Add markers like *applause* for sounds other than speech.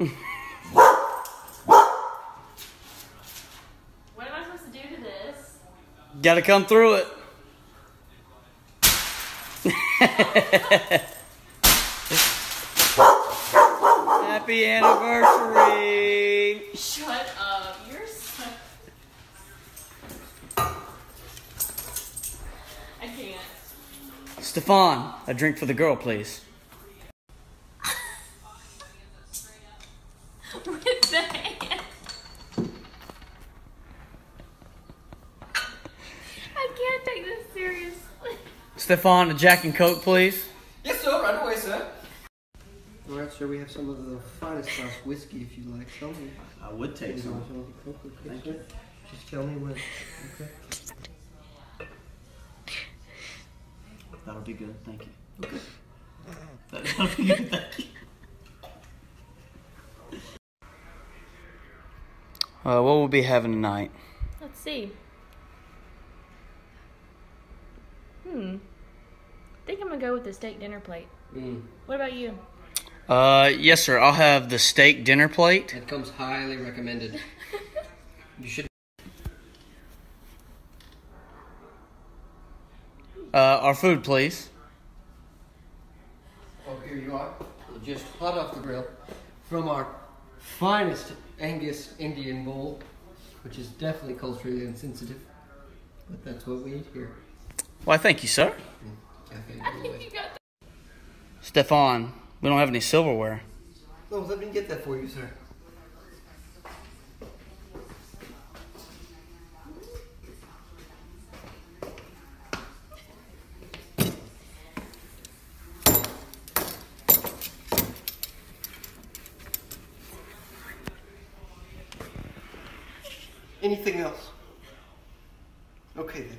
What am I supposed to do to this? Gotta come through it. Happy anniversary. Shut up. You're so. I can't. Stefan, a drink for the girl, please. With the hand. I can't take this seriously. Stefan, a Jack and Coke, please. Yes, sir. Right away, sir. All right, sir. We have some of the finest class whiskey, if you like. Tell me. I would take You some. want some Coke, okay, Thank sir? you. Just tell me when. Okay. That'll be good. Thank you. Okay. That'll be good. Thank you. Uh, what we'll be having tonight? Let's see. Hmm. I think I'm gonna go with the steak dinner plate. Mm. What about you? Uh, yes, sir. I'll have the steak dinner plate. It comes highly recommended. *laughs* You should. Uh, our food, please. Oh, here you are. Just hot off the grill from our finest Angus Indian bull, which is definitely culturally insensitive. But that's what we eat here. Why, thank you, sir. Stefan, we don't have any silverware. Oh, let me get that for you, sir. Anything else? Okay then.